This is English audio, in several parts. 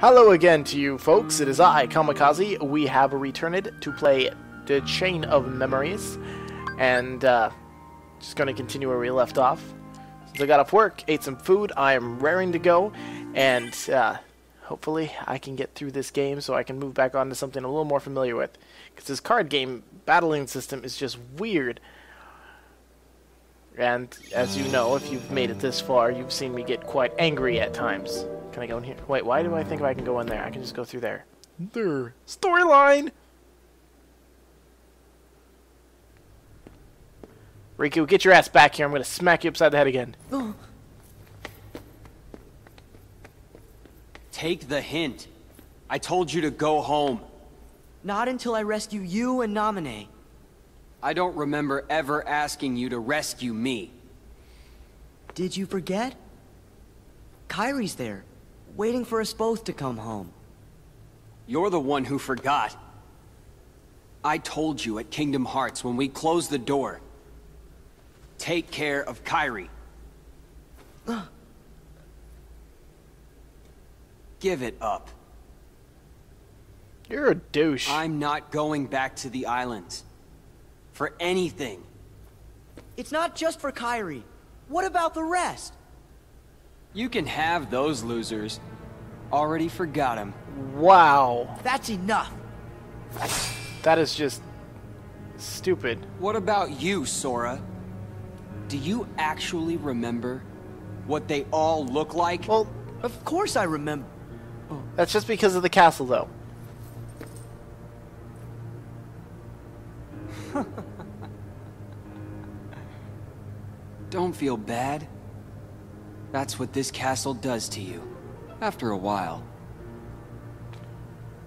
Hello again to you folks, it is I, KahMeh KahZeh. We have returned to play The Chain of Memories, and uh, just going to continue where we left off. Since I got off work, ate some food, I am raring to go, and uh, hopefully I can get through this game so I can move back on to something a little more familiar with. Because this card game battling system is just weird. And as you know, if you've made it this far, you've seen me get quite angry at times. Can I go in here? Wait, why do I think I can go in there? I can just go through there. There. Storyline! Riku, get your ass back here. I'm gonna smack you upside the head again. Take the hint. I told you to go home. Not until I rescue you and Namine. I don't remember ever asking you to rescue me. Did you forget? Kairi's there, waiting for us both to come home. You're the one who forgot. I told you at Kingdom Hearts when we closed the door. Take care of Kairi. Give it up. You're a douche. I'm not going back to the islands. For anything. It's not just for Kairi. What about the rest? You can have those losers. Already forgot him. Wow. That's enough. That is just stupid. What about you, Sora? Do you actually remember what they all look like? Well, Of course I remember. that's just because of the castle, though. Don't feel bad. That's what this castle does to you. After a while.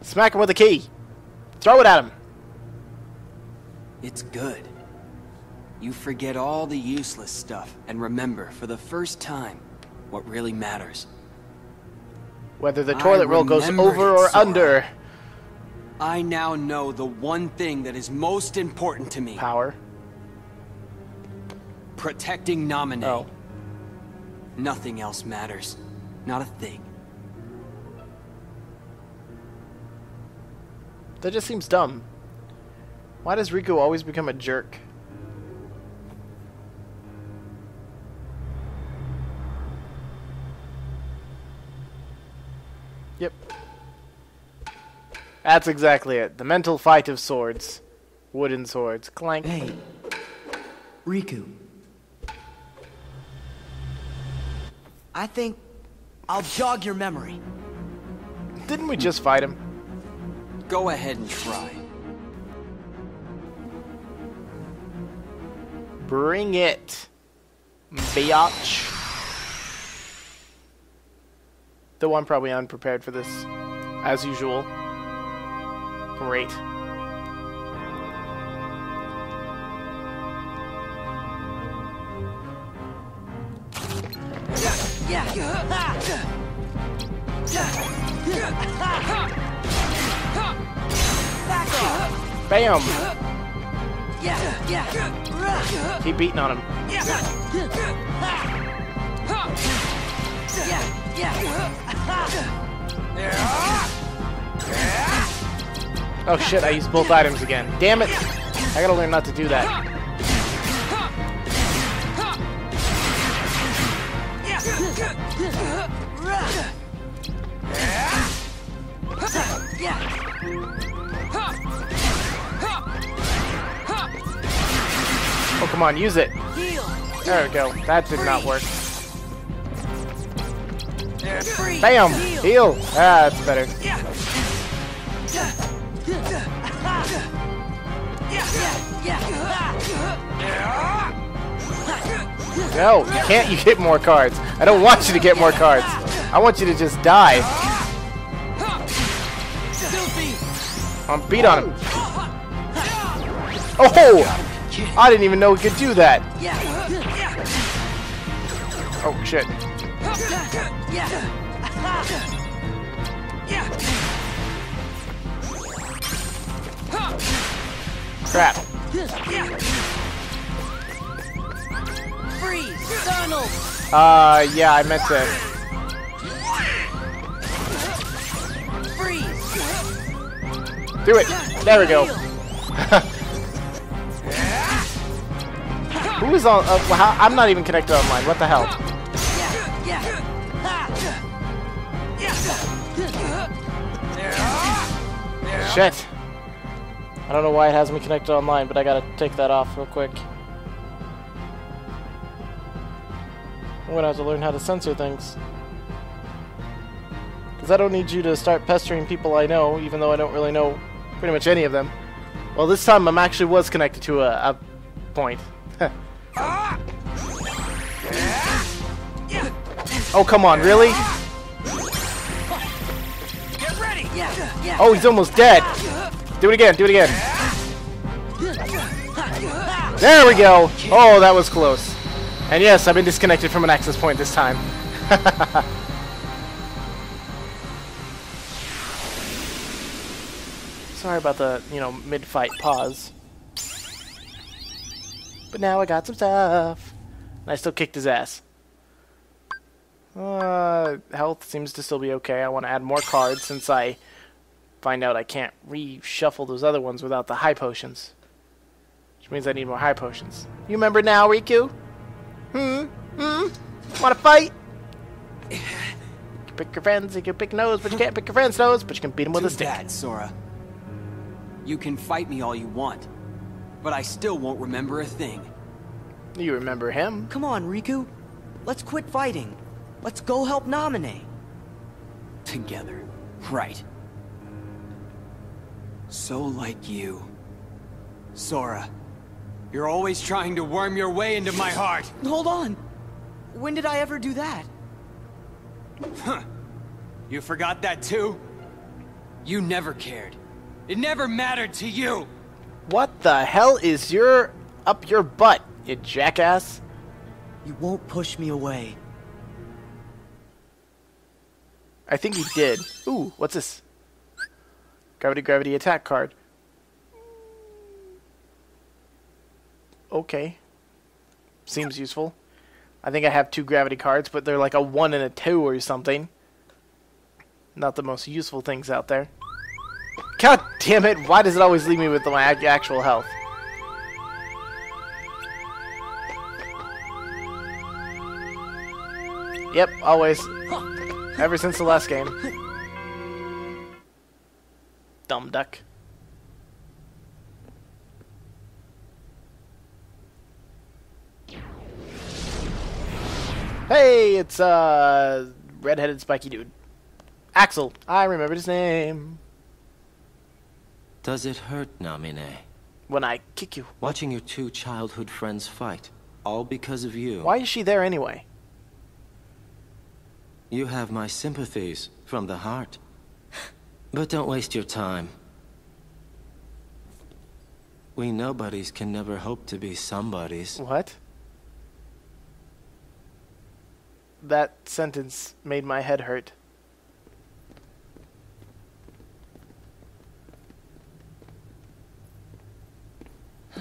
Smack him with a key. Throw it at him. It's good. You forget all the useless stuff and remember, for the first time, what really matters. Whether the toilet roll goes over or under. I now know the one thing that is most important to me. Power. Protecting Naminé. Oh. Nothing else matters. Not a thing. That just seems dumb. Why does Riku always become a jerk? Yep. That's exactly it. The mental fight of swords. Wooden swords. Clank. Hey, Riku. I think I'll jog your memory. Didn't we just fight him? Go ahead and try. Bring it. Biatch. Though I'm probably unprepared for this, as usual. Great. Bam! Keep beating on him. Oh shit, I used both items again. Damn it! I gotta learn not to do that. Come on, use it. There we go. That did not work. Bam! Heal! Ah, that's better. No, you can't. You get more cards. I don't want you to get more cards. I want you to just die. I'm beat on him. Oh! I didn't even know we could do that. Oh shit. Crap. Freeze! Donald! Uh, yeah, I meant to. Do it. There we go. Who is on? Uh, how, I'm not even connected online. What the hell? Shit. I don't know why it has me connected online, but I gotta take that off real quick. I'm gonna have to learn how to censor things. Because I don't need you to start pestering people I know, even though I don't really know pretty much any of them. Well, this time I'm actually was connected to a, a point. oh, come on, really? Oh, he's almost dead. Do it again, do it again. There we go. Oh, that was close. And yes, I've been disconnected from an access point this time. Sorry about the, you know, mid-fight pause. But now I got some stuff. And I still kicked his ass. Uh, health seems to still be okay. I want to add more cards since I find out I can't reshuffle those other ones without the high potions. Which means I need more high potions. You remember now, Riku? Hmm? Hmm? Wanna fight? You can pick your friends, you can pick nose, but you can't pick your friend's nose, but you can beat them with Too a stick. bad, Sora. You can fight me all you want, but I still won't remember a thing. You remember him. Come on, Riku. Let's quit fighting. Let's go help Namine. Together. Right. So like you. Sora. You're always trying to worm your way into my heart. Hold on. When did I ever do that? Huh. You forgot that too? You never cared. It never mattered to you. What the hell is your up your butt, you jackass? You won't push me away. I think he did. Ooh, what's this? Gravity, gravity attack card. Okay. Seems useful. I think I have two gravity cards, but they're like a one and a two or something. Not the most useful things out there. God damn it, why does it always leave me with my actual health? Yep, always. Ever since the last game. Dumb duck. Hey, it's uh redheaded spiky dude. Axel. I remembered his name. Does it hurt, Namine? When I kick you. Watching your two childhood friends fight, all because of you. Why is she there anyway? You have my sympathies from the heart. But don't waste your time. We nobodies can never hope to be somebodies. What? That sentence made my head hurt.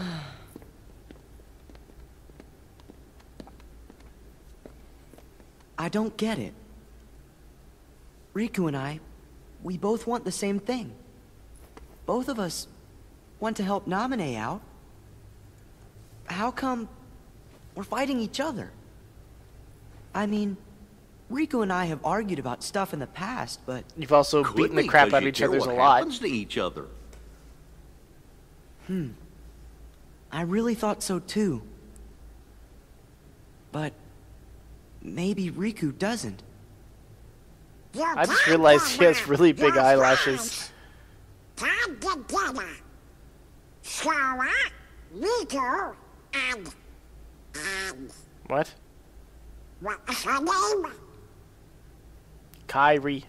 I don't get it. Riku and I, we both want the same thing. Both of us want to help Namine out. How come we're fighting each other? I mean, Riku and I have argued about stuff in the past, but You've also Could beaten the crap out of each care other's a lot. happens to each other. Hmm. I really thought so too. But maybe Riku doesn't. I just realized he has really big eyelashes. Time together. Sora, Riku, and... and... What? What's her name? Kairi.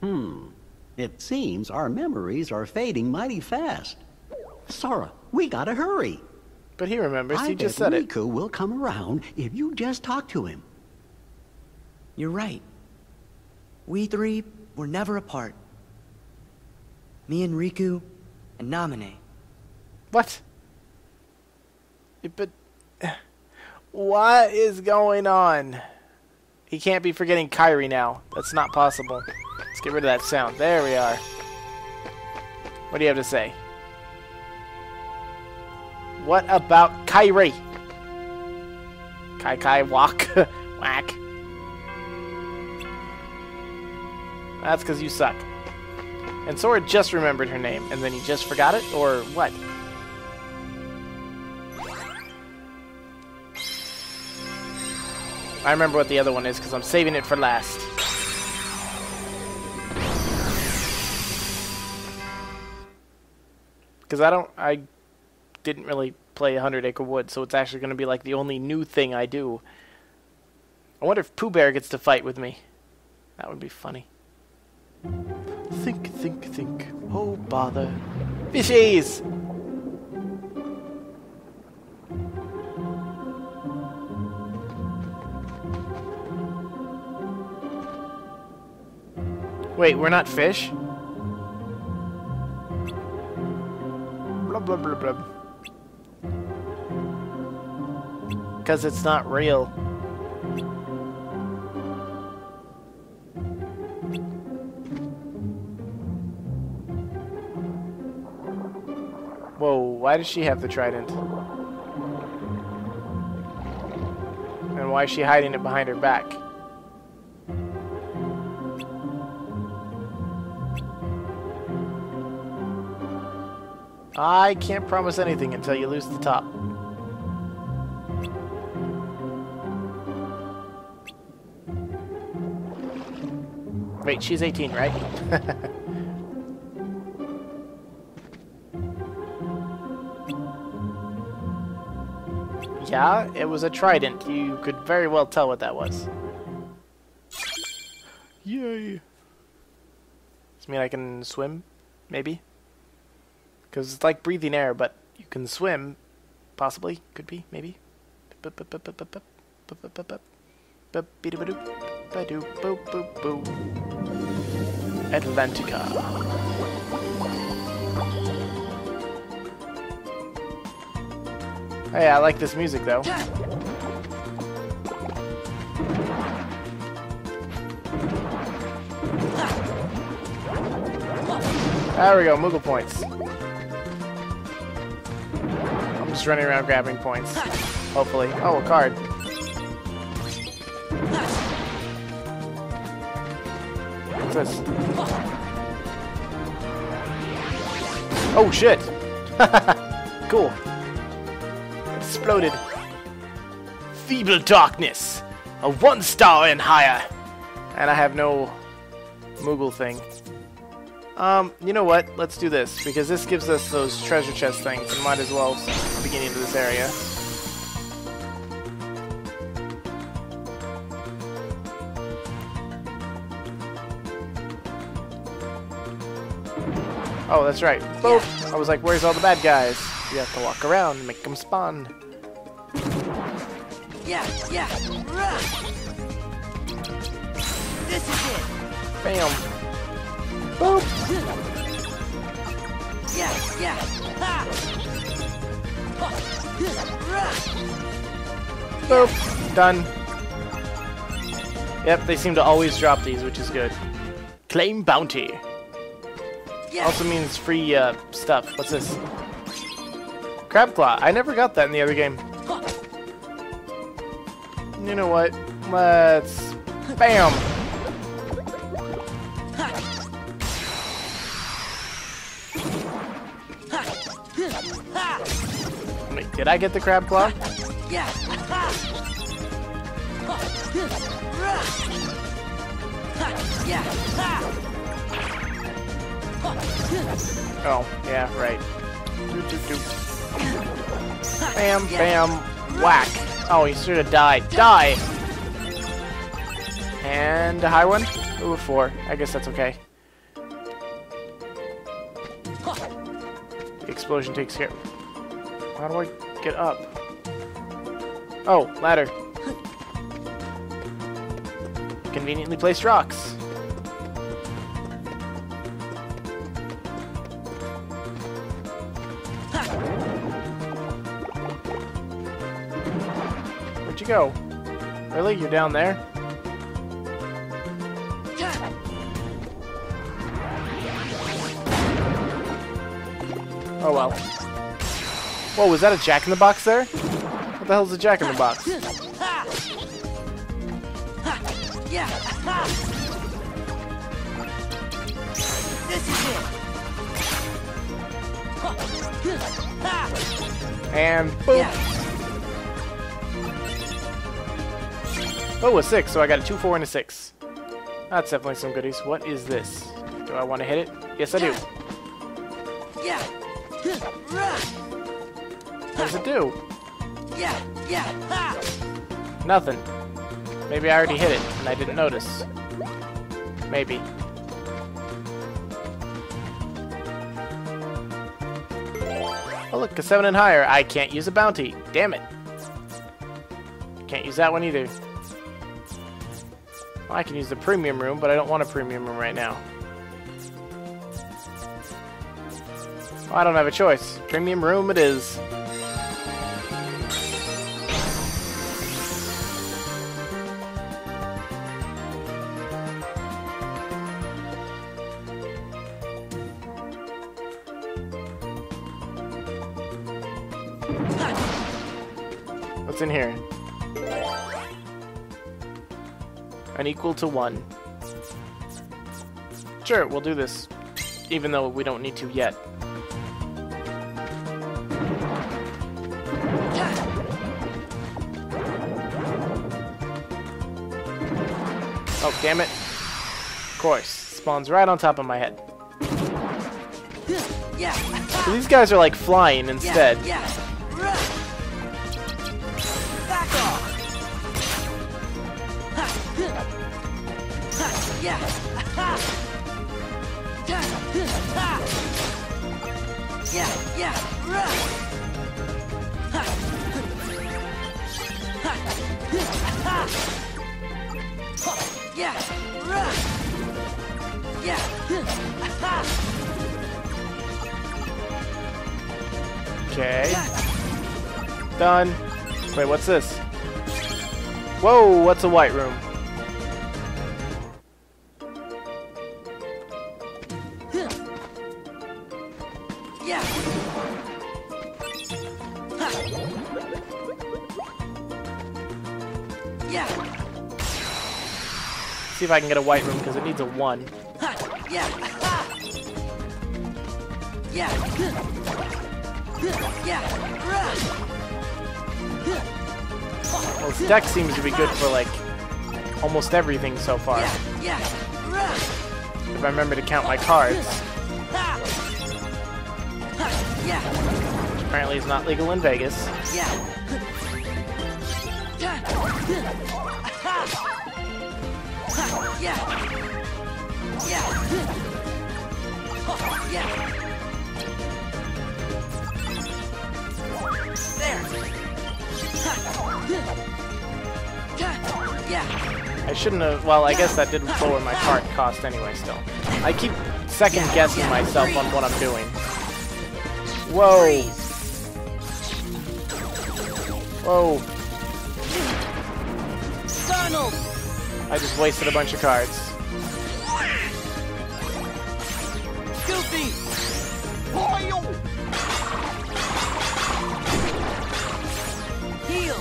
Hmm. It seems our memories are fading mighty fast. Sora, we gotta hurry. But he remembers, I he just bet said it. Riku will come around if you just talk to him. You're right. We three were never apart. Me and Riku and Namine. What? But what is going on? He can't be forgetting Kairi now. That's not possible. Let's get rid of that sound. There we are. What do you have to say? What about Kairi? Kai Kai walk. Whack. That's because you suck. And Sora just remembered her name, and then he just forgot it, or what? I remember what the other one is, because I'm saving it for last. Because I don't, I didn't really play 100 Acre Wood, so it's actually going to be like the only new thing I do. I wonder if Pooh Bear gets to fight with me. That would be funny. Think, think, think. Oh, bother. Fishies! Wait, we're not fish? Blah, blah, blah, blah. Because it's not real. Whoa, why does she have the trident? And why is she hiding it behind her back? I can't promise anything until you lose the top. Wait, she's 18, right? yeah, it was a trident. You could very well tell what that was. Yay. Does mean I can swim? Maybe? Because it's like breathing air, but you can swim. Possibly. Could be. Maybe. Atlantica. Hey, I like this music though. There we go, Moogle points. I'm just running around grabbing points. Hopefully. Oh, a card. What's this? Oh shit! cool. Exploded. Feeble darkness. A one star and higher. And I have no Moogle thing. Um, you know what? Let's do this, because this gives us those treasure chest things, and might as well since the beginning of this area. Oh, that's right. Boop! I was like, where's all the bad guys? You have to walk around and make them spawn. Yeah, yeah. This is it. Bam! Boop! Yeah, yeah. Ha. Boop! Done. Yep, they seem to always drop these, which is good. Claim bounty. Yeah. Also means free uh, stuff. What's this? Crab Claw. I never got that in the other game. You know what? Let's... Bam! Wait, did I get the Crab Claw? Yeah. Oh, yeah, right. Doop, doop, doop. Bam, bam, whack. Oh, he should have died. Die! And a high one? Ooh, four. I guess that's okay. The explosion takes care. How do I get up? Oh, ladder. Conveniently placed rocks. You go? Really? You're down there? Oh well. Whoa, was that a Jack in the Box there? What the hell's a Jack in the Box? And boom. Oh, a six, so I got a two, four, and a six. That's definitely some goodies. What is this? Do I want to hit it? Yes, I do. Yeah. What does it do? Yeah. Yeah. Nothing. Maybe I already hit it and I didn't notice. Maybe. Oh look, a seven and higher. I can't use a bounty. Damn it. Can't use that one either. I can use the premium room, but I don't want a premium room right now. I don't have a choice. Premium room it is. To one. Sure, we'll do this. Even though we don't need to yet. Oh, damn it. Of course. Spawns right on top of my head. So these guys are like flying instead. Yeah. yeah. Yeah. Yeah. Ha. Ha. Ha. Yeah. Yeah. Ha. Okay. Done. Wait, what's this? Whoa, what's a white room? See if I can get a white room because it needs a one. Yeah. Well, this deck seems to be good for like almost everything so far. If I remember to count my cards, apparently it's not legal in Vegas. I shouldn't have. Well, I guess that didn't lower my card cost anyway. Still, I keep second guessing myself on what I'm doing. Whoa! Whoa! Donald. I just wasted a bunch of cards. Goofy. Heal.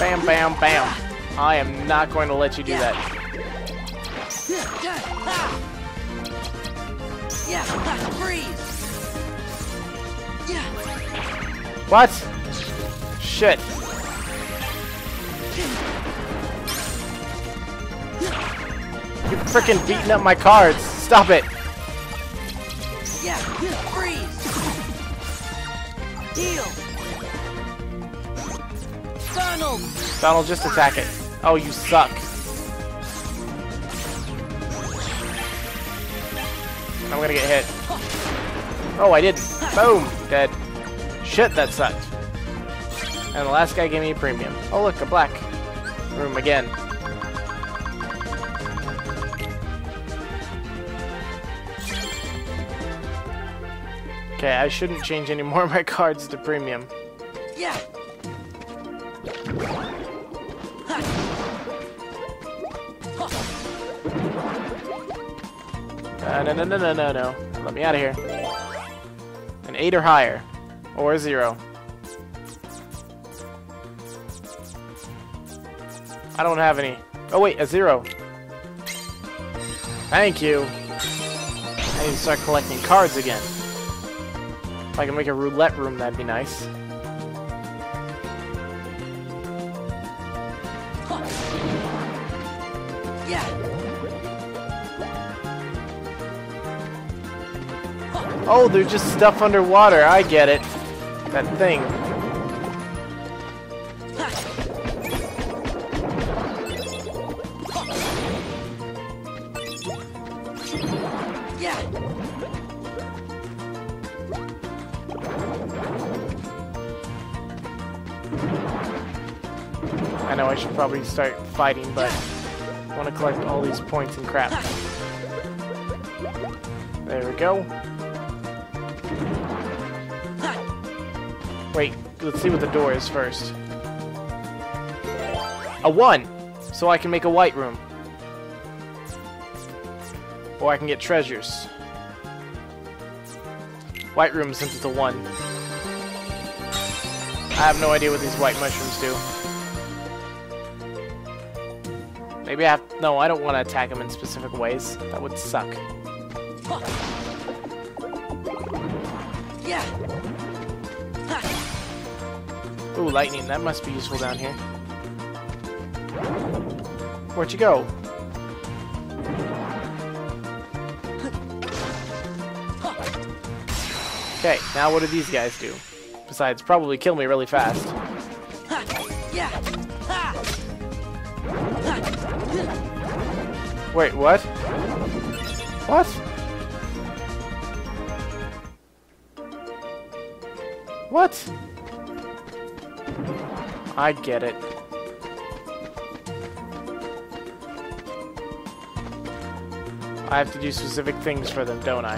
Bam, bam, bam. I am not going to let you do that. Yeah, freeze. Yeah, What? Shit. You're freaking beating up my cards. Stop it. yeah, freeze. Heal. Donald. Donald, just attack it. Oh, you suck. I'm gonna get hit. Oh, I didn't. Boom. Dead. Shit, that sucked. And the last guy gave me a premium. Oh, look, a black room again. Okay, I shouldn't change any more of my cards to premium. Yeah. Uh, no, no, no, no, no, no. Let me out of here. An 8 or higher. Or a 0. I don't have any. Oh, wait, a 0. Thank you. I need to start collecting cards again. I can make a roulette room, that'd be nice. Oh, they're just stuff underwater. I get it. That thing. Start fighting, but I want to collect all these points and crap. There we go. Wait, let's see what the door is first. A 1! So I can make a white room. Or I can get treasures. White room since it's a 1. I have no idea what these white mushrooms do. Maybe I have... No, I don't want to attack them in specific ways. That would suck. Yeah. Ooh, lightning. That must be useful down here. Where'd you go? Okay, now what do these guys do? Besides, probably kill me really fast. Yeah. Wait, what? What? What? I get it. I have to do specific things for them, don't I?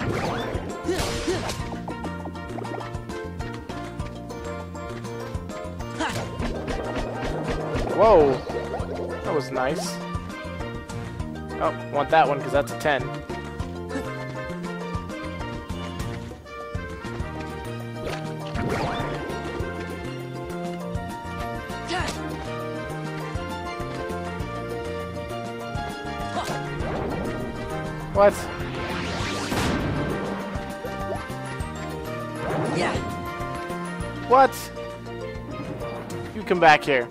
Whoa! That was nice. Oh, want that one because that's a 10. What? Yeah. What? You come back here.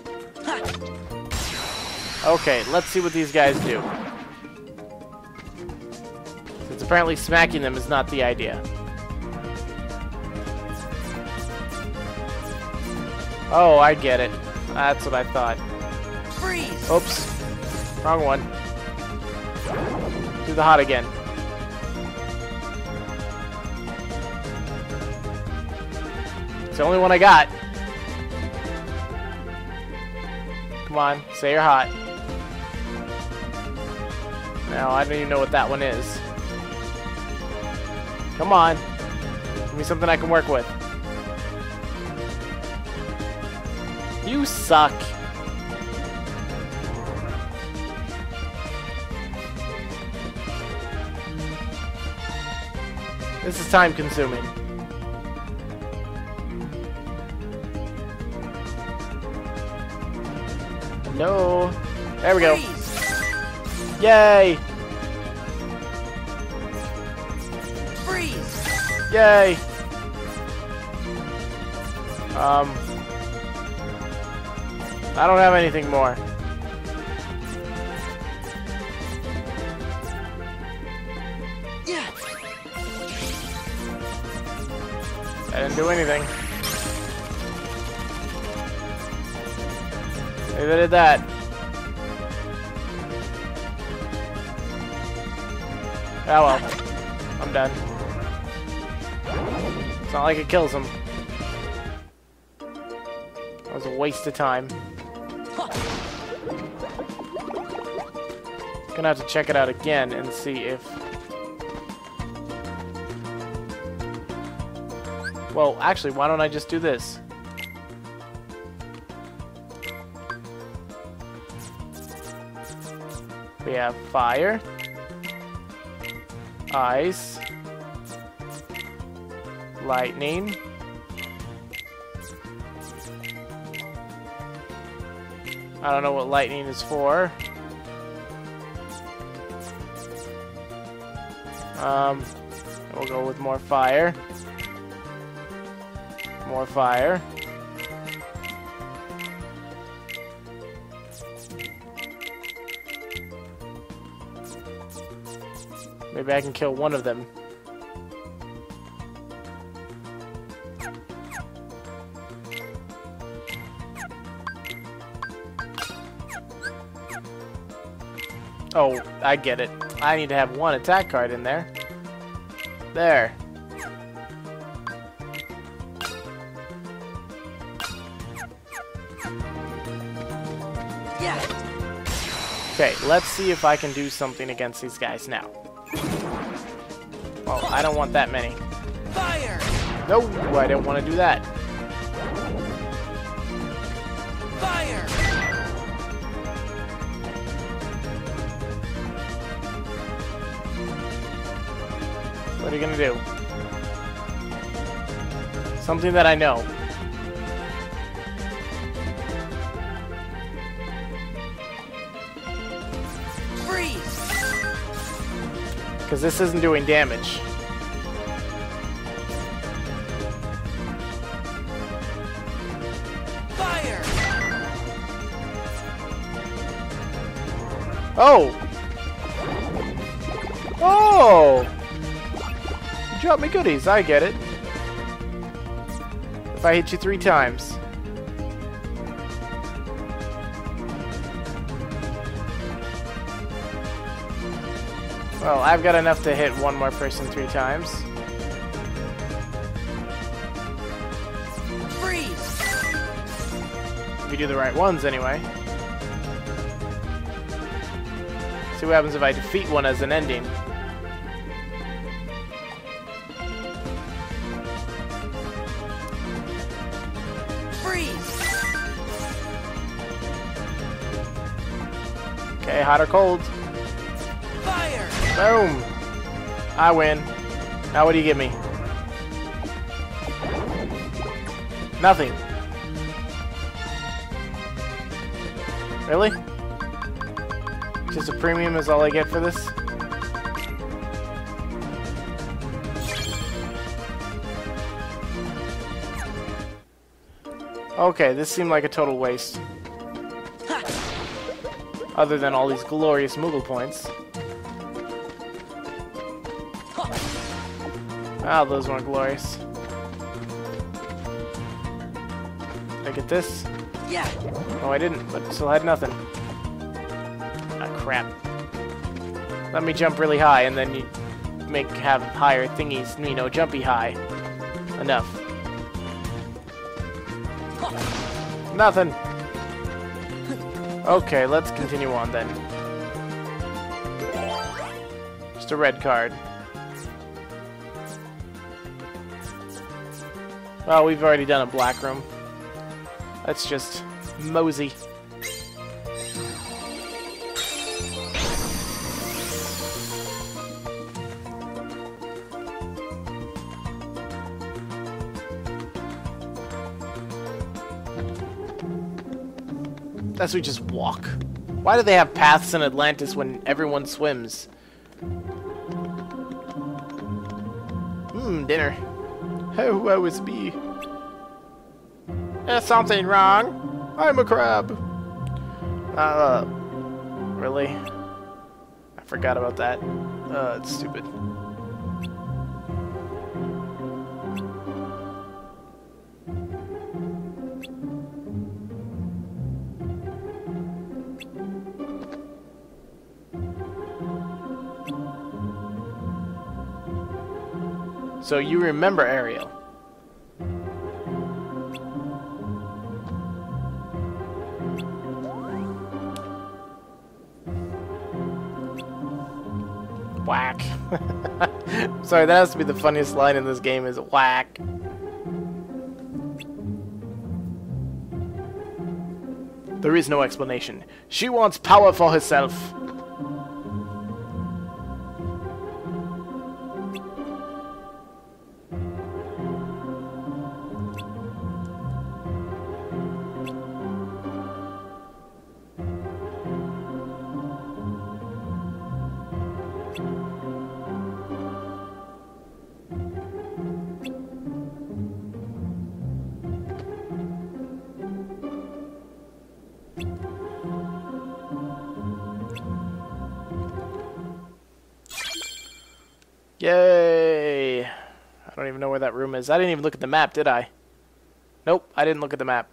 Okay, let's see what these guys do. Apparently smacking them is not the idea. Oh, I get it. That's what I thought. Freeze. Oops. Wrong one. Do the hot again. It's the only one I got. Come on, say you're hot. No, I don't even know what that one is. Come on. Give me something I can work with. You suck. This is time consuming. No. There we go. Yay! Yay! Um. I don't have anything more. Yeah. I didn't do anything. Maybe I did that. Oh well. I'm done. It's not like it kills him. That was a waste of time. Gonna have to check it out again and see if... Well, actually, why don't I just do this? We have fire. Ice. Lightning. I don't know what lightning is for. Um, we'll go with more fire. More fire. Maybe I can kill one of them. Oh, I get it. I need to have one attack card in there. There. Yeah. Okay, let's see if I can do something against these guys now. Oh, I don't want that many. Fire! No, I don't want to do that. Something that I know. Freeze! Because this isn't doing damage. Fire! Oh! Oh! You dropped me goodies, I get it. If I hit you three times. Well, I've got enough to hit one more person three times. Freeze! If you do the right ones, anyway. See what happens if I defeat one as an ending. Hot or cold. Fire! Boom! I win. Now what do you give me? Nothing. Really? Just a premium is all I get for this? Okay, this seemed like a total waste. Other than all these glorious Moogle points. Ah, those weren't glorious. Did I get this? Yeah! No, I didn't, but still had nothing. Ah, crap. Let me jump really high, and then you make have higher thingies, you know, jumpy high. Enough. Nothing. Okay, let's continue on then. Just a red card. Well, we've already done a black room. Let's just mosey. As we just walk. Why do they have paths in Atlantis when everyone swims? Hmm, dinner. Oh, woe is me. There's something wrong. I'm a crab. Uh, really? I forgot about that. Uh, it's stupid. So you remember Ariel. Whack. Sorry, that has to be the funniest line in this game is whack. There is no explanation. She wants power for herself. I didn't even look at the map, did I? Nope, I didn't look at the map.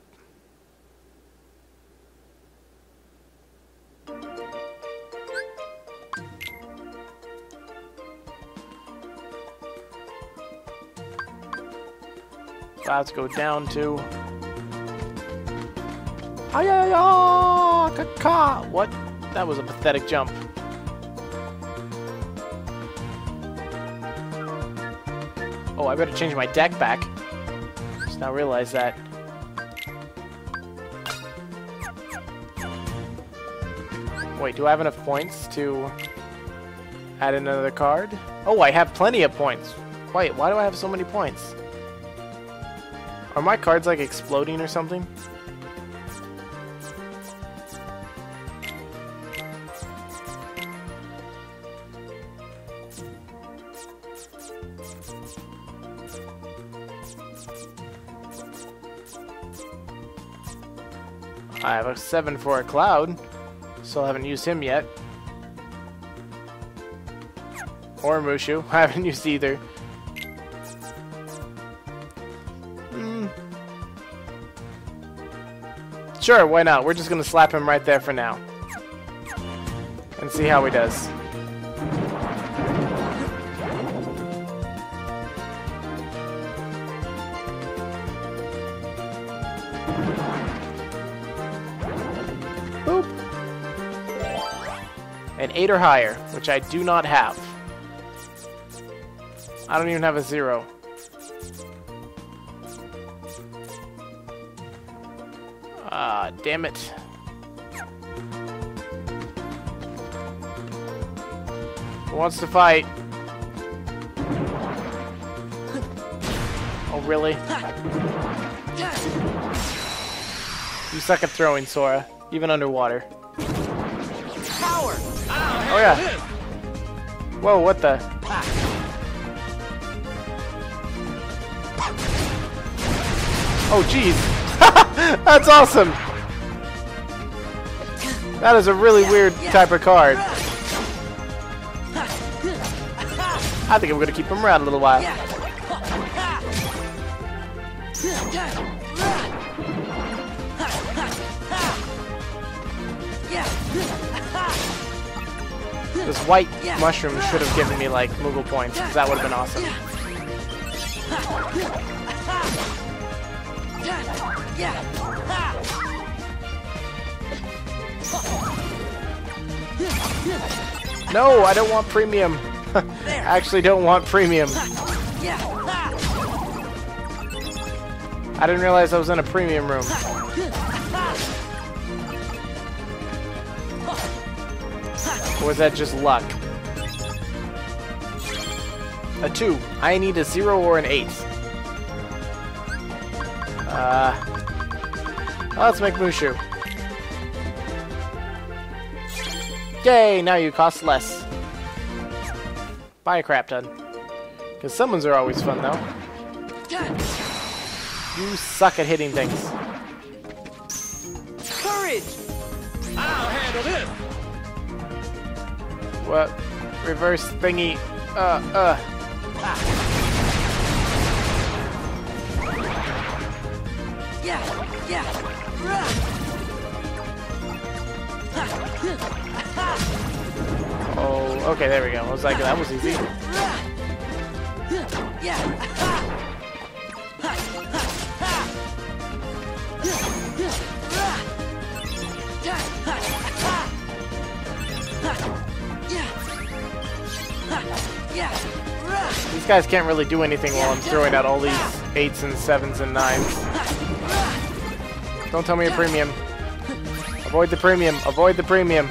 Clouds go down to. What? That was a pathetic jump. I better change my deck back. Just now realize that. Wait, do I have enough points to add another card? Oh, I have plenty of points. Wait, why do I have so many points? Are my cards like exploding or something? I have a 7 for a cloud. Still haven't used him yet. Or Mushu. I haven't used either. Hmm. Sure, why not? We're just gonna slap him right there for now. And see how he does. Or higher, which I do not have. I don't even have a 0. Ah, damn it. Who wants to fight? Oh, really? You suck at throwing, Sora. Even underwater. Oh, yeah. Whoa, what the? Oh, jeez. That's awesome. That is a really weird type of card. I think I'm going to keep him around a little while. This white mushroom should have given me, like, Moogle points, 'cause that would have been awesome. No, I don't want premium. I actually don't want premium. I didn't realize I was in a premium room. Or was that just luck? A 2. I need a 0 or an 8. Uh, let's make Mushu. Yay, now you cost less. Buy a crap ton. Because summons are always fun, though. You suck at hitting things. Courage! I'll handle this. What? Reverse thingy. Uh, uh. Ah. Yeah, yeah. Oh, okay, there we go. I was like, that was easy. These guys can't really do anything while I'm throwing out all these 8s and 7s and 9s. Don't tell me a premium. Avoid the premium. Avoid the premium.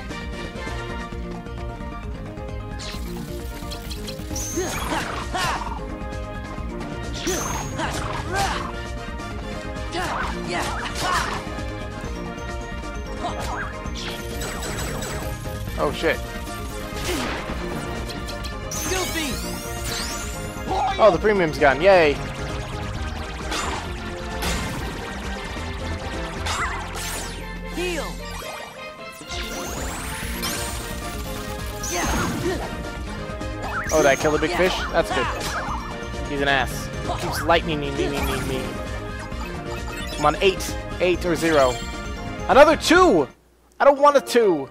Oh shit. Oh, the premium's gone. Yay. Heal! Oh, did I kill the big fish? That's good. He's an ass. Keeps lightning me, me, me, me, me. Come on, eight. Eight or zero. Another two! I don't want a two.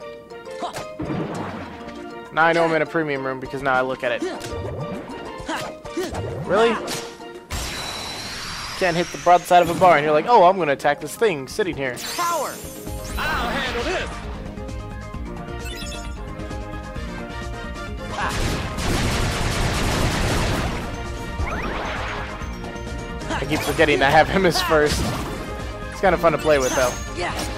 Now I know I'm in a premium room because now I look at it. Really? Can't hit the broadside of a bar and you're like, oh, I'm gonna attack this thing sitting here. Power! I'll handle this. I keep forgetting I have him as first. It's kind of fun to play with, though. Yeah!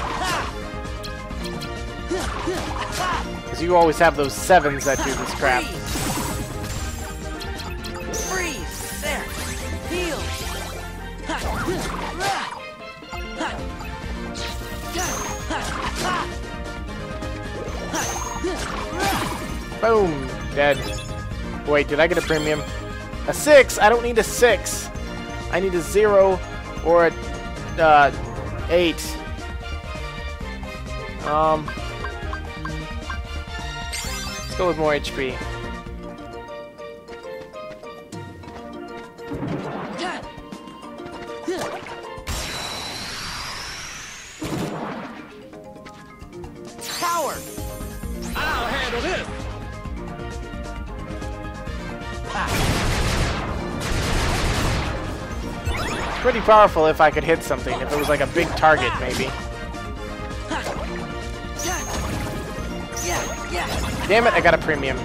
Because you always have those sevens that do this crap. Freeze! Freeze! There! Heal! Boom. Dead. Wait, did I get a premium? A six! I don't need a six. I need a zero or a uh, eight. Um, go with more HP. Power! I'll handle this. Pretty powerful if I could hit something. If it was like a big target, maybe. Damn it, I got a premium.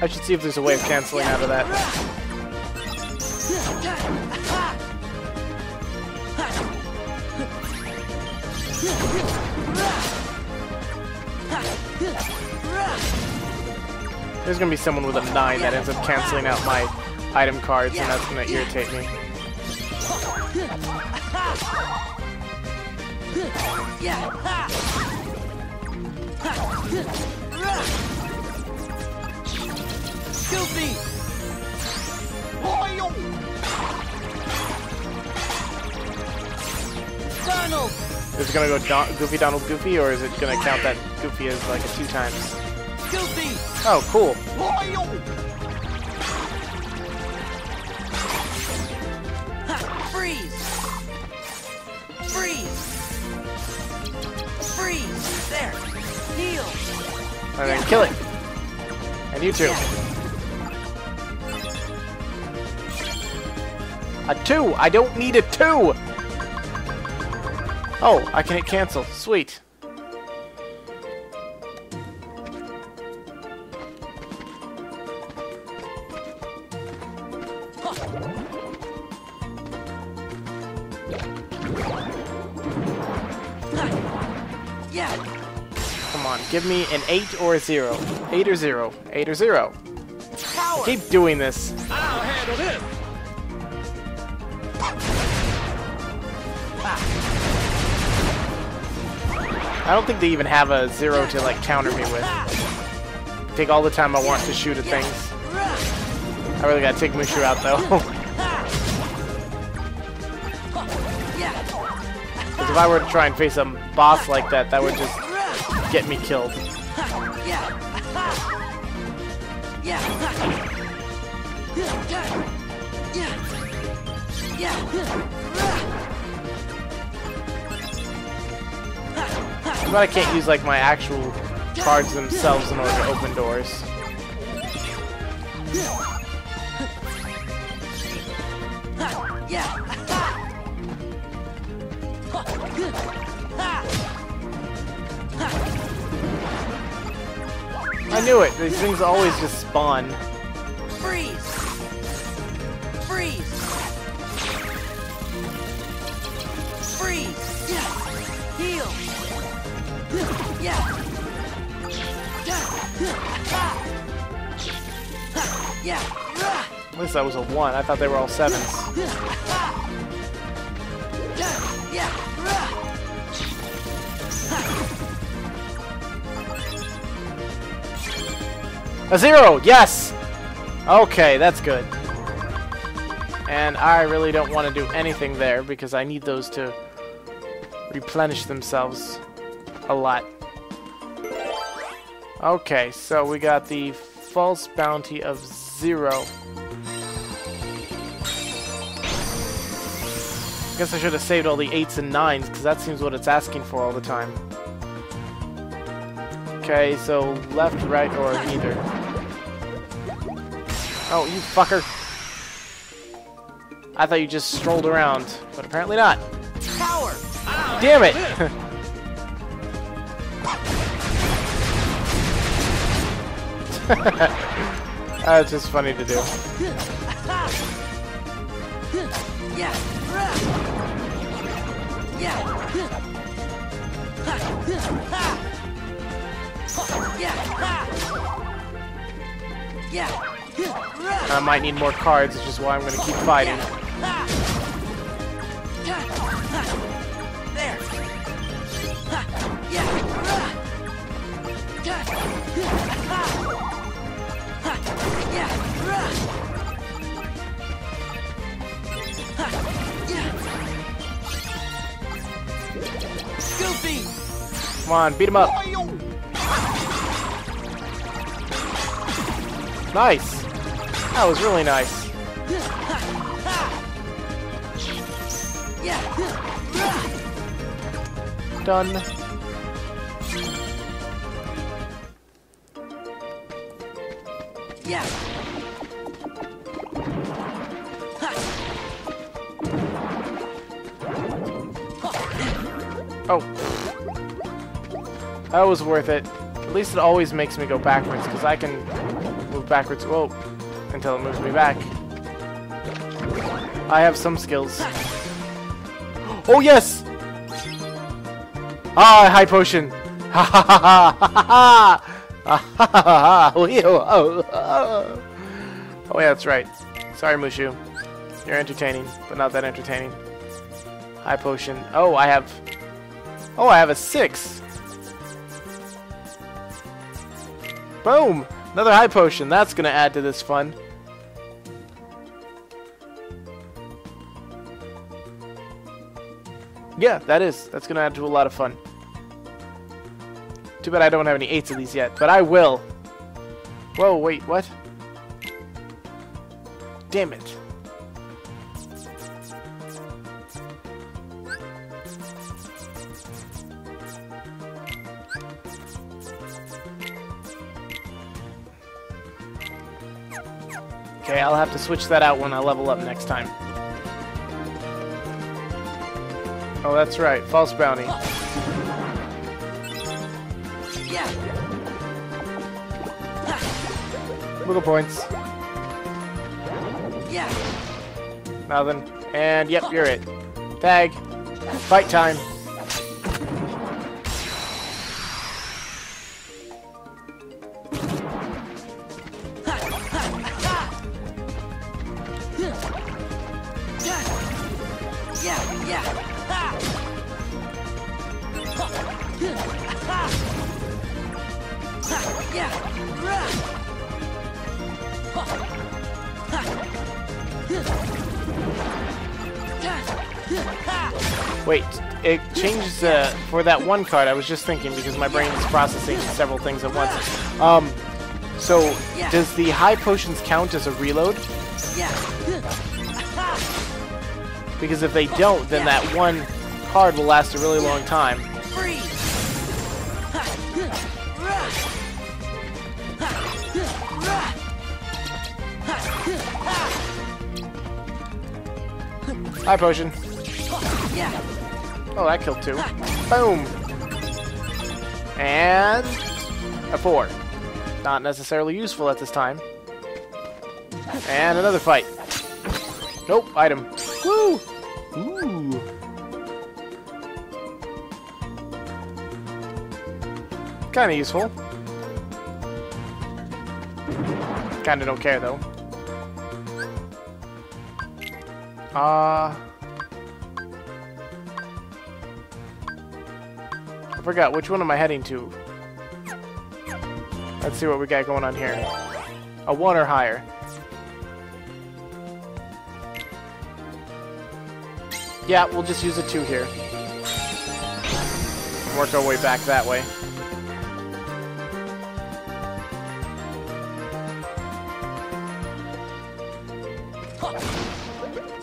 I should see if there's a way of canceling out of that. There's gonna be someone with a 9 that ends up canceling out my item cards, and that's gonna irritate me. Goofy! Donald! Is it gonna go Don Goofy Donald Goofy, or is it gonna count that Goofy as like a two times? Goofy! Oh, cool. Freeze! And then kill it. And you too. A two! I don't need a two! Oh, I can hit cancel. Sweet. Give me an eight or a zero. Eight or zero. Eight or zero. Power! Keep doing this. I'll handle this. I don't think they even have a zero to like counter me with. Take all the time I want to shoot at things. I really gotta take Mushu out though. Because if I were to try and face a boss like that, that would just get me killed. But I can't use like my actual cards themselves in order to open doors. Yeah! I knew it. These things always just spawn. Freeze! Freeze! Freeze! Yeah! Heal! Yeah! Yeah! At least that was a one. I thought they were all sevens. A zero! Yes! Okay, that's good. And I really don't want to do anything there because I need those to replenish themselves a lot. Okay, so we got the false bounty of zero. I Guess I should have saved all the eights and nines because that seems what it's asking for all the time. Okay, so left, right, or neither. Oh, you fucker. I thought you just strolled around, but apparently not. Power! Damn it! Ah. That's just funny to do. Yeah! Yeah! I might need more cards, which is why I'm going to keep fighting. Goofy! Come on, beat him up. Nice. That was really nice. Done. Yeah! Oh. That was worth it. At least it always makes me go backwards, because I can backwards. Whoa. Until it moves me back. I have some skills. Oh, yes! Ah, high potion! Ha ha ha ha ha ha ha ha Oh, yeah, that's right. Sorry, Mushu. You're entertaining, but not that entertaining. High potion. Oh, I have... Oh, I have a six! Boom! Another high potion. That's gonna add to this fun. Yeah, that is. That's gonna add to a lot of fun. Too bad I don't have any eights of these yet, but I will. Whoa, wait, what? Damn it. I'll have to switch that out when I level up next time. Oh, that's right. False bounty. Yeah! Little points. Yeah! Nothing. And yep, you're it. Tag. Fight time. For that one card. I was just thinking because my brain is processing several things at once. Um, so does the high potions count as a reload? Yeah! Because if they don't, then that one card will last a really long time. High potion. Yeah! Oh, that killed two. Boom. And a four. Not necessarily useful at this time. And another fight. Nope, item. Woo! Ooh. Kinda useful. Kinda don't care though. Uh... forgot, which one am I heading to? Let's see what we got going on here. A one or higher. Yeah, we'll just use a two here. Work our way back that way.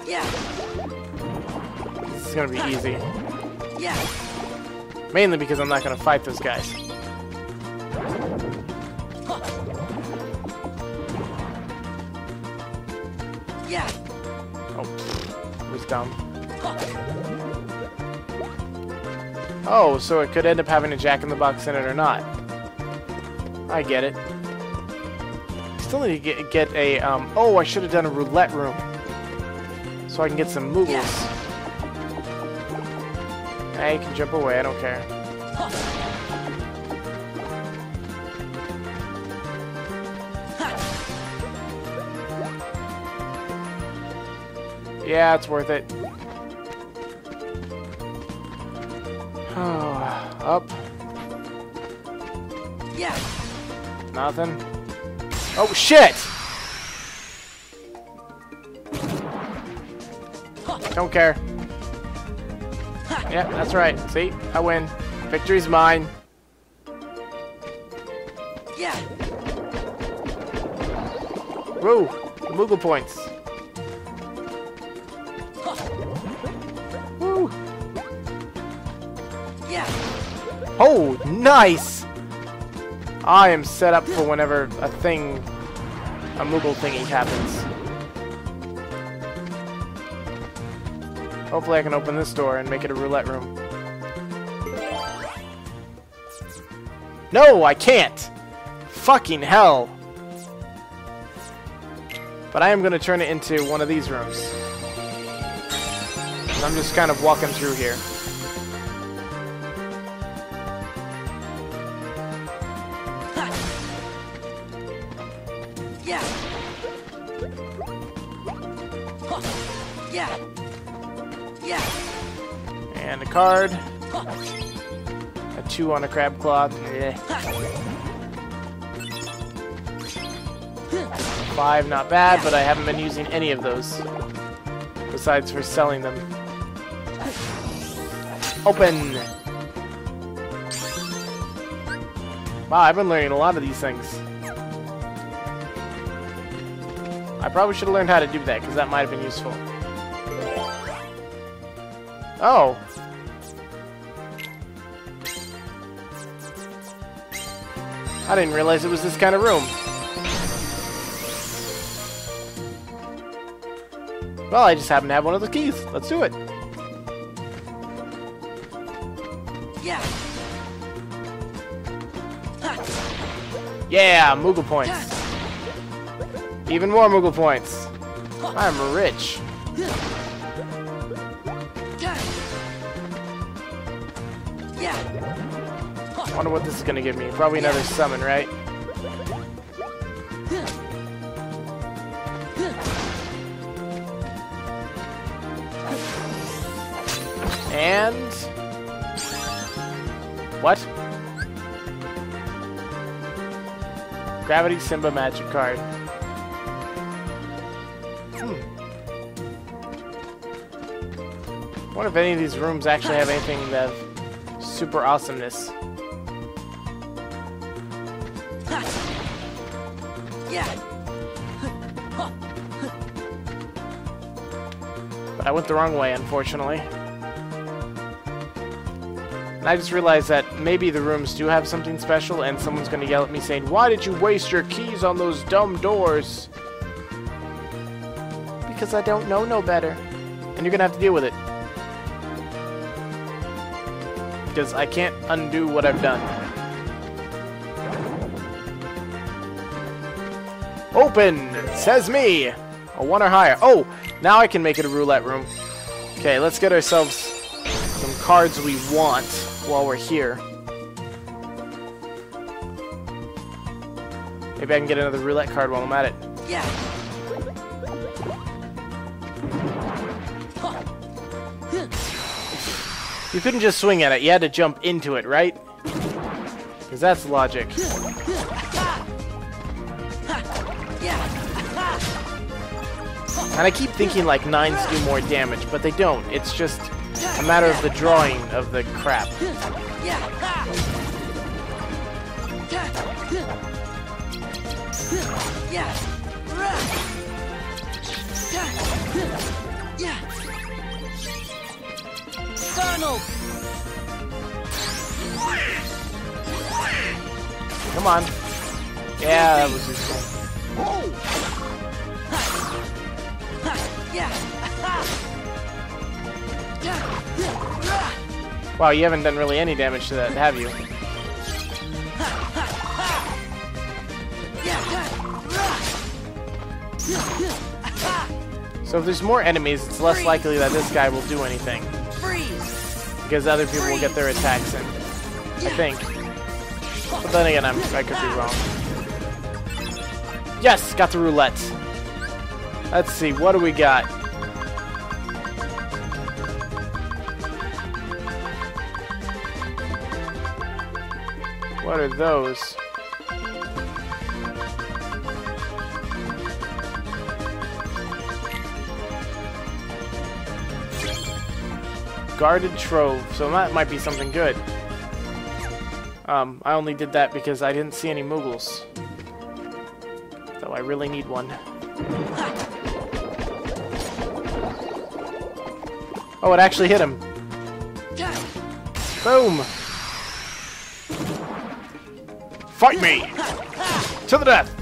Yeah, This is gonna be easy. yeah, Mainly because I'm not gonna fight those guys. yeah. Oh, pfft, was dumb. Oh, so it could end up having a Jack in the Box in it or not. I get it. Still need to get, get a, um, oh, I should have done a roulette room. So I can get some moogles. Hey, you can jump away, I don't care. Yeah, it's worth it. Oh, up. Yeah. Nothing. Oh, shit! Don't care. Yeah, that's right. See? I win. Victory's mine. Yeah. Woo! Moogle points. Woo! Yeah. Oh, nice! I am set up for whenever a thing, a Moogle thingy happens. Hopefully I can open this door and make it a roulette room. No, I can't! Fucking hell! But I am going to turn it into one of these rooms. I'm just kind of walking through here. Card. A two on a crab claw. Eh. Five, not bad, but I haven't been using any of those. Besides for selling them. Open! Wow, I've been learning a lot of these things. I probably should have learned how to do that, because that might have been useful. Oh. I didn't realize it was this kind of room. Well, I just happen to have one of the keys. Let's do it. Yeah. Yeah, Moogle points. Even more Moogle points. I'm rich. Wonder what this is gonna give me. Probably another summon, right? And what? Gravity Simba magic card. Hmm. Wonder if any of these rooms actually have anything that super awesomeness. Went the wrong way, unfortunately. And I just realized that maybe the rooms do have something special, and someone's gonna yell at me saying, Why did you waste your keys on those dumb doors? Because I don't know no better. And you're gonna have to deal with it. because I can't undo what I've done. Open! Says me! A one or higher. Oh! Now I can make it a roulette room. Okay, let's get ourselves some cards we want while we're here. Maybe I can get another roulette card while I'm at it. Yeah. You couldn't just swing at it, you had to jump into it, right? Because that's logic. And I keep thinking like nines do more damage, but they don't. It's just a matter of the drawing of the crap. Come on. Yeah, that was. Wow, you haven't done really any damage to that, have you? So if there's more enemies, it's less likely that this guy will do anything. Freeze! Because other people will get their attacks in. I think. But then again, I'm, I could be wrong. Yes! Got the roulette. Let's see, what do we got? What are those? Guarded Trove, so that might be something good. Um, I only did that because I didn't see any Moogles. Though I really need one. Oh, it actually hit him. Boom! Fight me! To the death!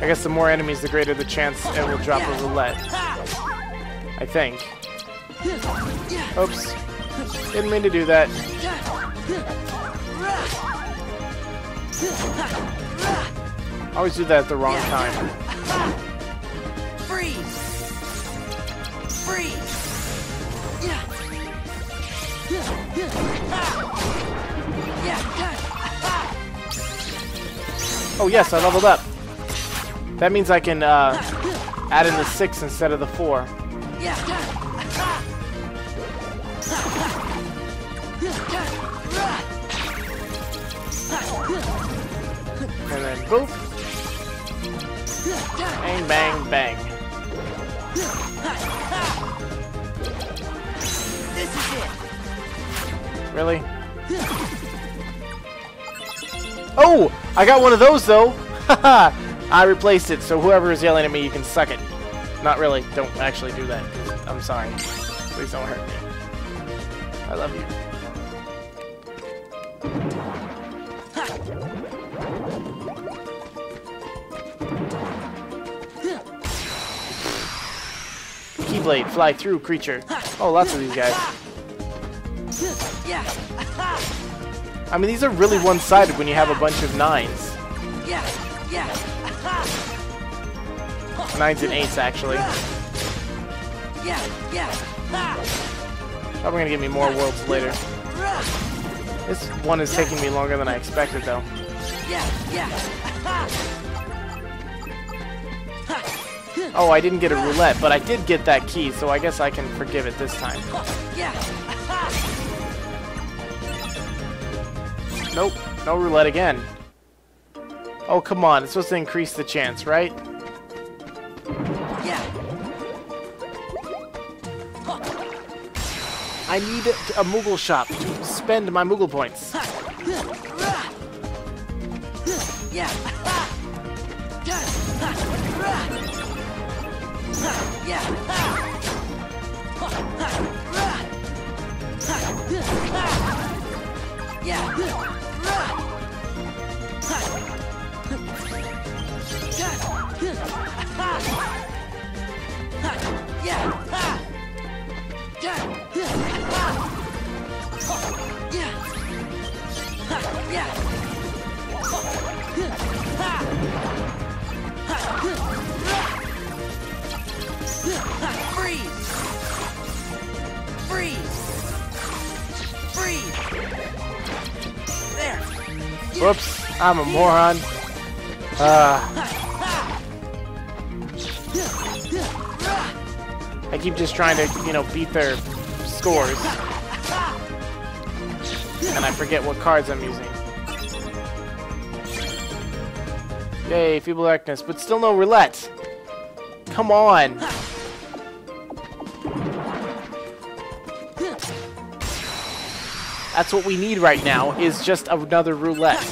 I guess the more enemies, the greater the chance it will drop a roulette. I think. Oops. Didn't mean to do that. Always do that at the wrong time. Freeze! Freeze! Oh yes, I leveled up. That means I can uh, add in the six instead of the four. And then boop. Bang, bang, bang. This is it! Really? Oh! I got one of those though! I replaced it, so whoever is yelling at me, you can suck it. Not really. Don't actually do that. I'm sorry. Please don't hurt me. I love you. Keyblade, fly through creature. Oh, lots of these guys. I mean, these are really one-sided when you have a bunch of nines. Nines and eights, actually. Probably gonna give me more worlds later. This one is taking me longer than I expected, though. Oh, I didn't get a roulette, but I did get that key, so I guess I can forgive it this time. Nope, no roulette again. Oh, come on, it's supposed to increase the chance, right? Yeah. I need a, a Moogle shop to spend my Moogle points. Freeze! Whoops, I'm a moron. Uh, I keep just trying to, you know, beat their scores. And I forget what cards I'm using. Yay, Feeble Darkness, but still no roulette. Come on. That's what we need right now, is just another roulette.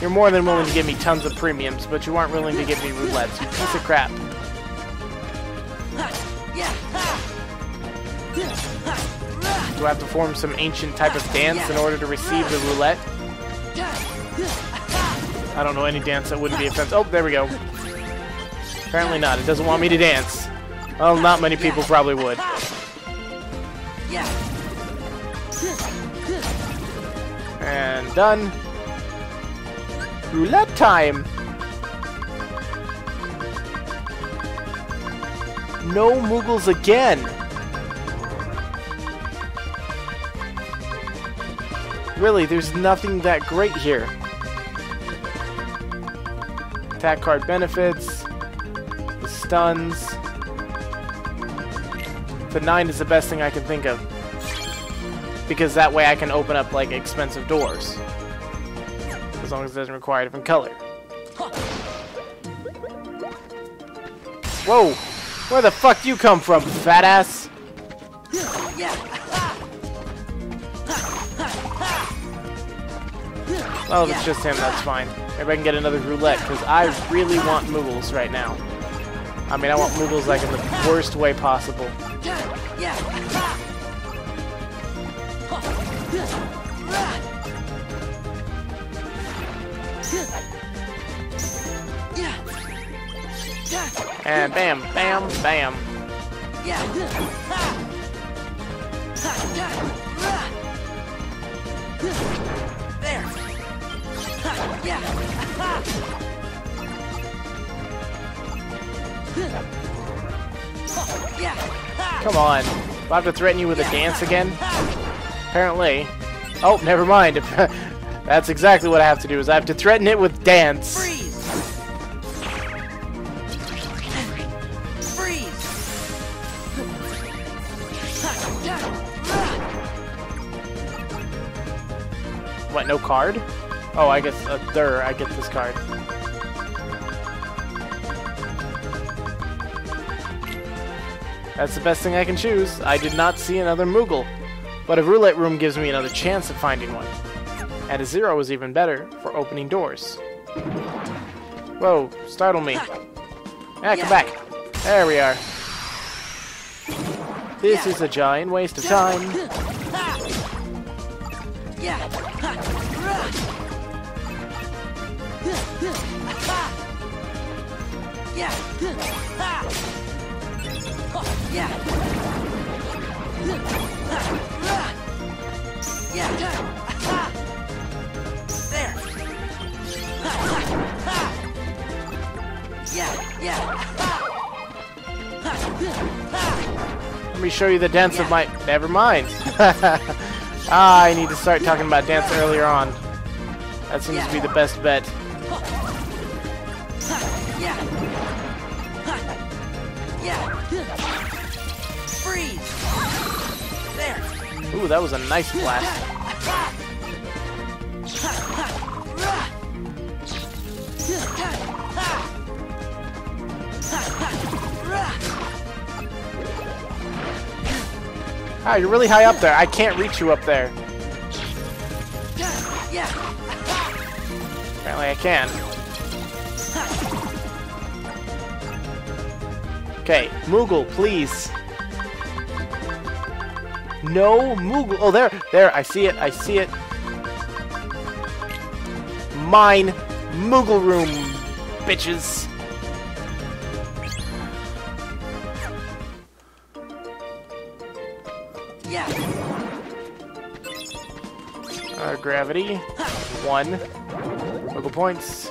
You're more than willing to give me tons of premiums, but you aren't willing to give me roulettes, you piece of crap. Do I have to form some ancient type of dance in order to receive the roulette? I don't know any dance that wouldn't be offensive. Oh, there we go. Apparently not. It doesn't want me to dance. Well, not many people probably would. And done. Roulette time! No Moogles again! Really, there's nothing that great here. Attack card benefits, the stuns. The 9 is the best thing I can think of because that way I can open up like expensive doors. As long as it doesn't require a different color. Whoa! Where the fuck you come from, fat ass? Well, if it's just him, that's fine. Maybe I can get another roulette, because I really want Moogles right now. I mean, I want Moogles like in the worst way possible. And bam, bam, bam. There! Come on. Do I have to threaten you with a dance again? Apparently. Oh, never mind. That's exactly what I have to do, is I have to threaten it with dance. Freeze! Freeze! What, no card? Oh, I guess, uh, there, I get this card. That's the best thing I can choose. I did not see another Moogle. But a roulette room gives me another chance at finding one. And a zero is even better for opening doors. Whoa, startle me. Yeah, come back. There we are. This is a giant waste of time. Yeah. Let me show you the dance of my... Never mind. ah, I need to start talking about dance earlier on. That seems to be the best bet. Yeah. Yeah. Freeze! There! Ooh, that was a nice blast. Ah, you're really high up there. I can't reach you up there. Apparently I can. Okay, Moogle, please. No Moogle. Oh, there, there. I see it. I see it. Mine. Moogle room, bitches. Yeah. Uh, gravity. One. Moogle points.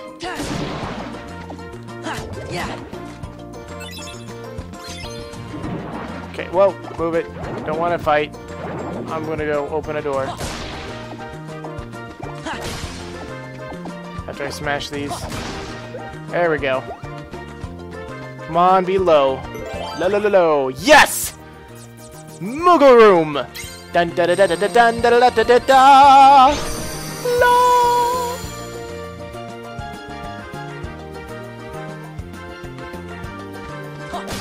Yeah. Okay, whoa, move it. Don't want to fight. I'm gonna go open a door. After I smash these. There we go. Come on, be low. Low, low, low, low. Yes! Moogle room! Dun da da da da da dun da da da da da La!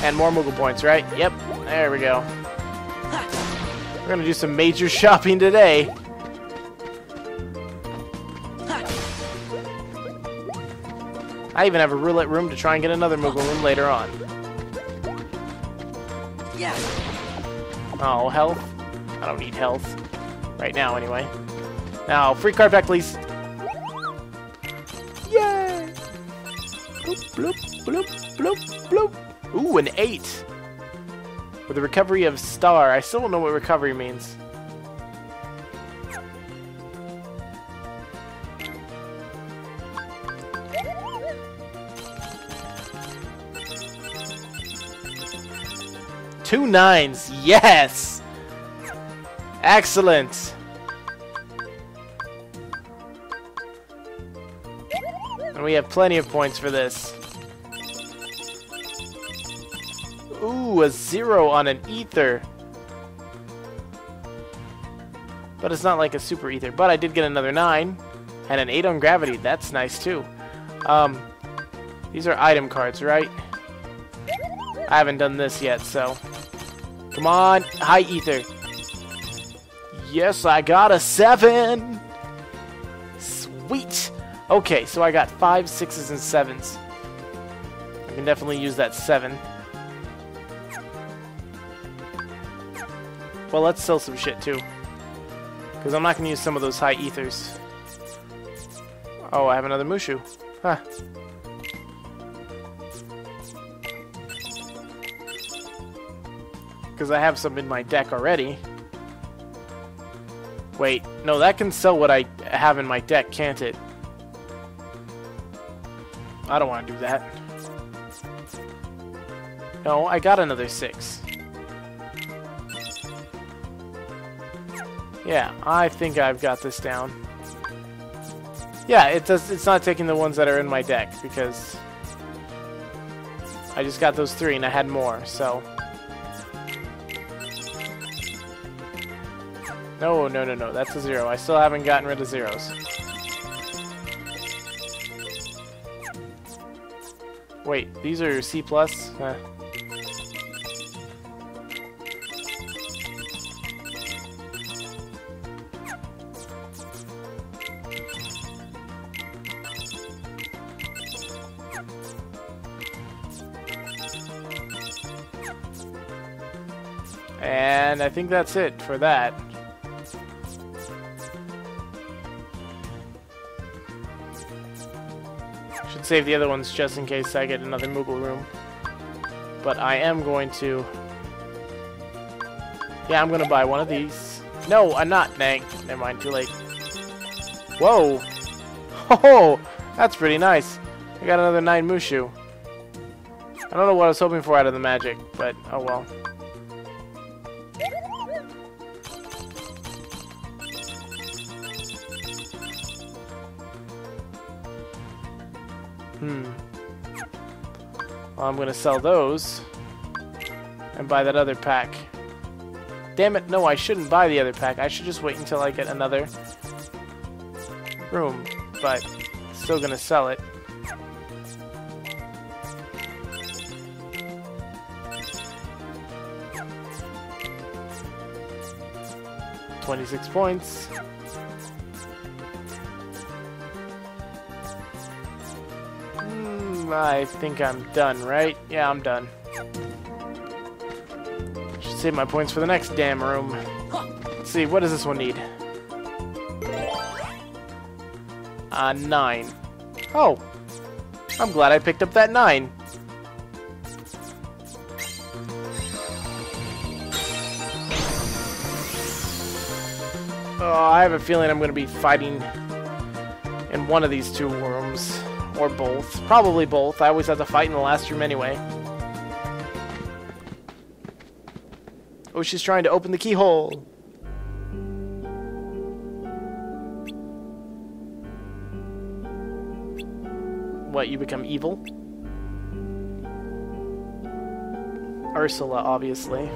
And more Moogle points, right? Yep. There we go. We're gonna do some major shopping today. I even have a roulette room to try and get another Moogle room later on. Yeah. Oh, health? I don't need health. Right now, anyway. Now, free card back, please. Yay! Bloop, bloop, bloop, bloop, bloop. Ooh, an 8. With the recovery of star. I still don't know what recovery means. Two nines. Yes! Excellent. And we have plenty of points for this. Ooh, a zero on an ether. But it's not like a super ether. But I did get another nine. And an eight on gravity. That's nice too. Um, these are item cards, right? I haven't done this yet, so... Come on, high ether. Yes, I got a seven. Sweet. Okay, so I got five, sixes, and sevens. I can definitely use that seven. Well, let's sell some shit too. Because I'm not going to use some of those high ethers. Oh, I have another Mushu. Huh. Because I have some in my deck already. Wait, no, that can sell what I have in my deck, can't it? I don't want to do that. No, I got another six. Yeah, I think I've got this down. Yeah, it does. It's not taking the ones that are in my deck because I just got those three and I had more. So no, no, no, no. That's a zero. I still haven't gotten rid of zeros. Wait, these are C plus. Huh. Think that's it for that. Should save the other ones just in case I get another Moogle room. But I am going to... Yeah, I'm to buy one of these. No, I'm not. Dang. Never mind, too late. Whoa! Oh, that's pretty nice. I got another 9 Mushu. I don't know what I was hoping for out of the magic, but oh well. I'm gonna sell those and buy that other pack. Damn it, no, I shouldn't buy the other pack. I should just wait until I get another room, but still gonna sell it. Twenty-six points. I think I'm done, right? Yeah, I'm done. Should save my points for the next damn room. see, what does this one need? Uh, nine. Oh. I'm glad I picked up that nine. Oh, I have a feeling I'm going to be fighting in one of these two rooms. Or both. Probably both. I always have to fight in the last room anyway. Oh, she's trying to open the keyhole. What, you become evil? Ursula, obviously.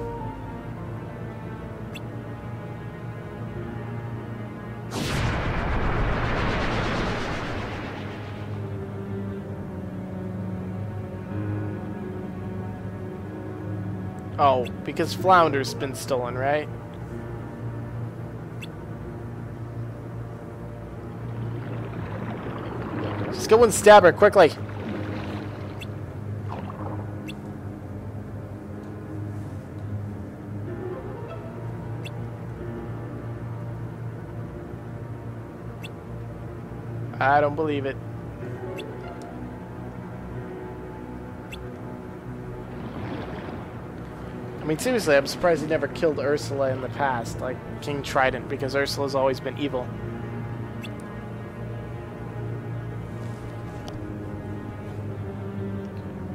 Oh, because Flounder's been stolen, right? Just go and stab her, quickly! I don't believe it. Mean, seriously, I'm surprised he never killed Ursula in the past, like King Triton, because Ursula's always been evil.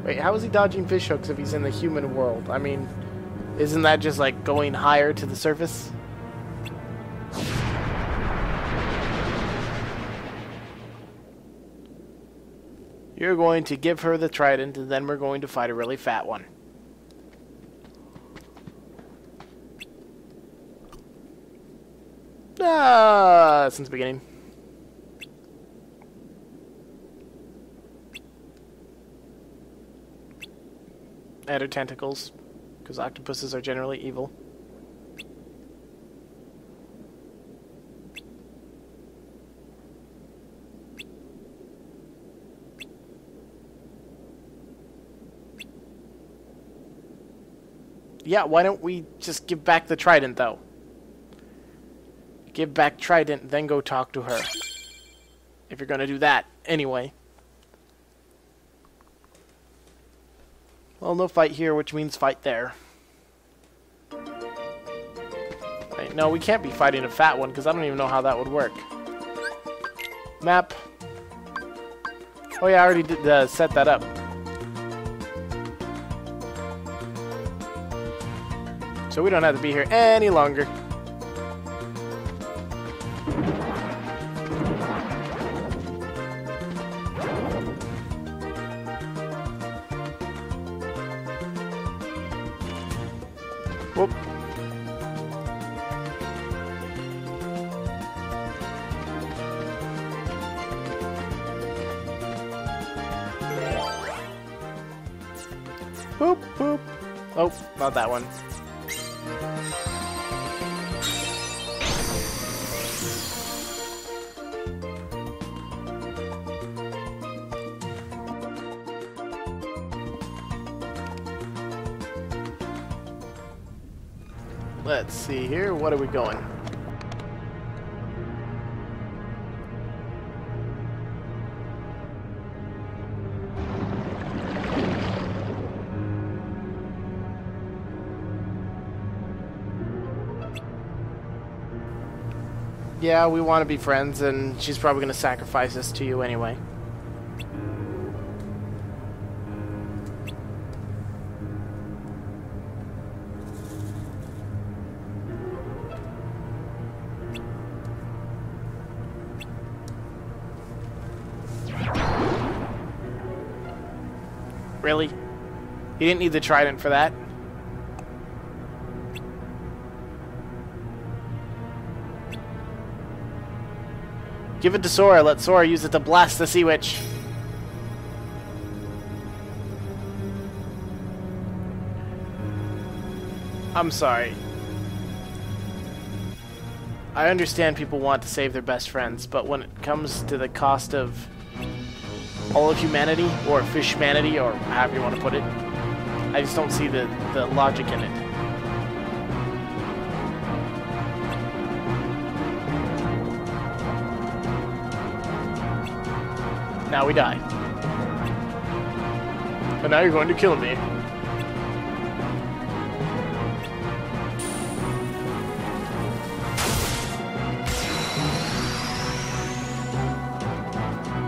Wait, how is he dodging fishhooks if he's in the human world? I mean, isn't that just like going higher to the surface? You're going to give her the trident, and then we're going to fight a really fat one. Ah, since the beginning. And her tentacles, because octopuses are generally evil. Yeah, why don't we just give back the trident, though? Give back Trident, then go talk to her. If you're gonna do that, anyway. Well, no fight here, which means fight there. Wait, no, we can't be fighting a fat one, because I don't even know how that would work. Map. Oh yeah, I already did uh, set that up. So we don't have to be here any longer. See here. What are we going? Yeah, we want to be friends, and she's probably going to sacrifice us to you anyway. You didn't need the trident for that? Give it to Sora. Let Sora use it to blast the Sea Witch. I'm sorry. I understand people want to save their best friends, but when it comes to the cost of all of humanity, or fishmanity, or however you want to put it, I just don't see the, the logic in it. Now we die. But now you're going to kill me.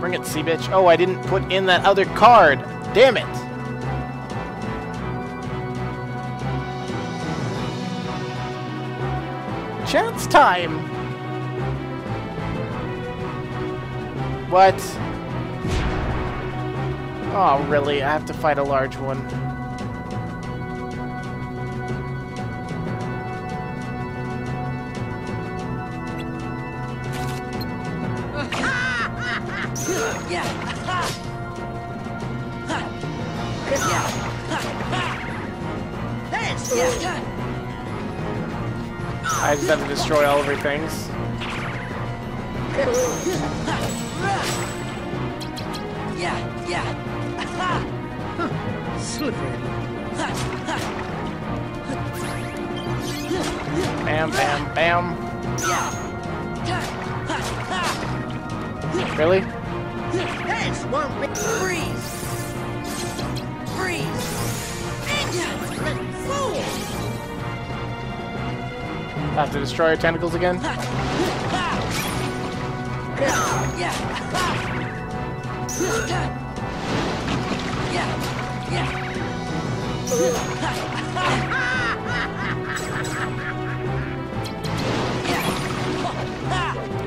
Bring it, sea bitch. Oh, I didn't put in that other card. Damn it. Chance time. What? Oh, really? I have to fight a large one. Destroy all of her things. Yeah, yeah. Slippery. Bam, bam, bam. Really? Won't! Have to destroy her tentacles again?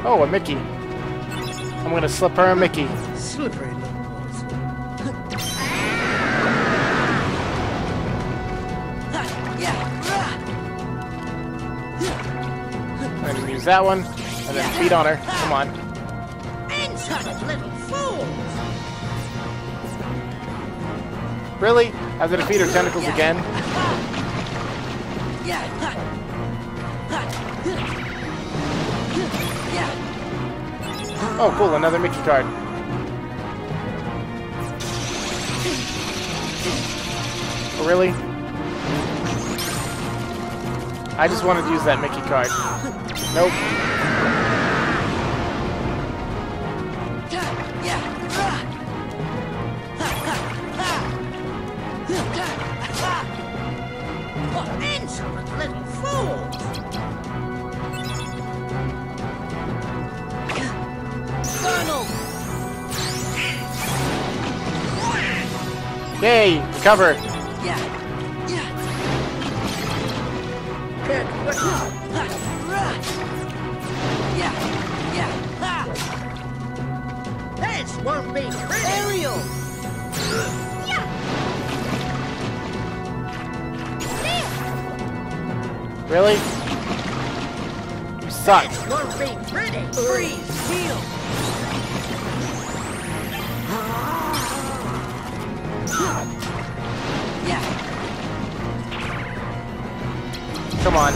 Oh, a Mickey. I'm gonna slip her a Mickey. Slippery use that one, and then feed on her. Come on. And such little fools. Really? I have to defeat her tentacles again? Oh, cool, another Mickey card. Oh, really? I just wanted to use that Mickey card. Nope. Yay! Recover! Really? You suck. Come on.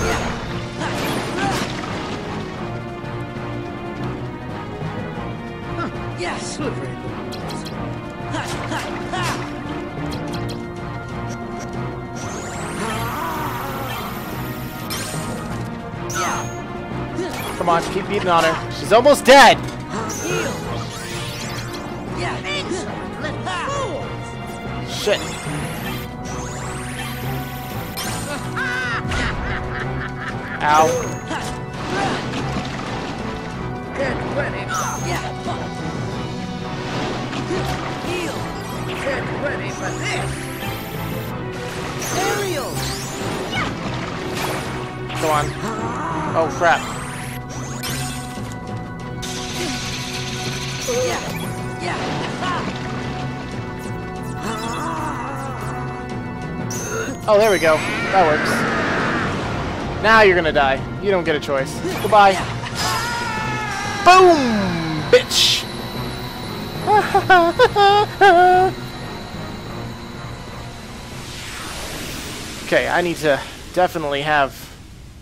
Yeah. Slippery Come on, keep beating on her. She's almost dead! Shit. Ow. Come on. Oh, crap. Oh, there we go. That works. Now you're gonna die. You don't get a choice. Goodbye. Boom! Bitch! okay, I need to definitely have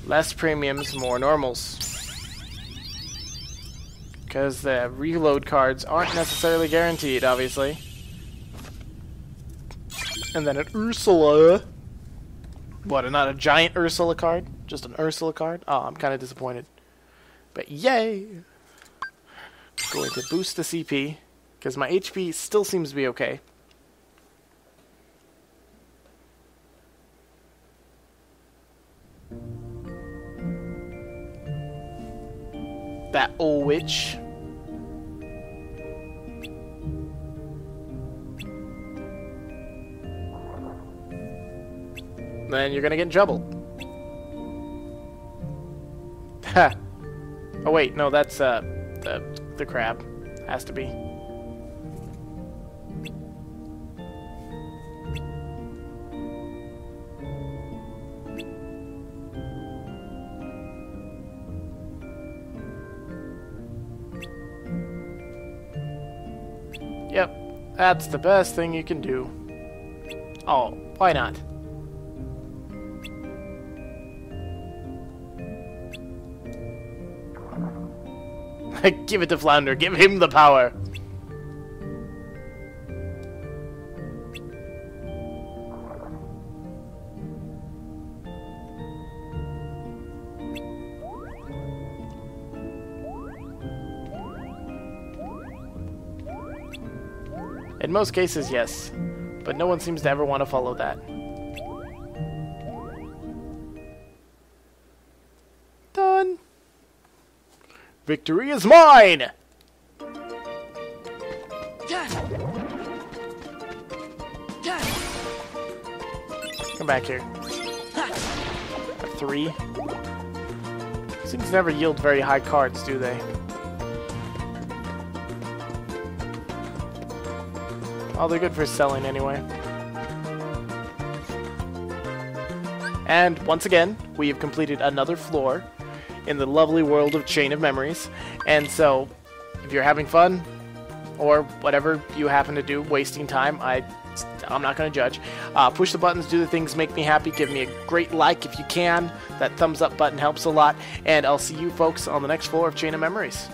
less premiums, more normals. Because the reload cards aren't necessarily guaranteed, obviously. And then an Ursula. What, not a giant Ursula card? Just an Ursula card? Oh, I'm kind of disappointed. But yay! Going to boost the CP. Because my HP still seems to be okay. That old witch. Then you're gonna get in trouble. Ha! oh wait, no, that's uh the the crab. Has to be. Yep, that's the best thing you can do. Oh, why not? Give it to Flounder. Give him the power. In most cases, yes. But no one seems to ever want to follow that. Victory is mine! Come back here. A three. Things never yield very high cards, do they? Oh, they're good for selling anyway. And once again, we have completed another floor in the lovely world of Chain of Memories. And so, if you're having fun, or whatever you happen to do, wasting time, I, I'm not going to judge. Uh, push the buttons, do the things make me happy. Give me a great like if you can. That thumbs up button helps a lot. And I'll see you folks on the next floor of Chain of Memories.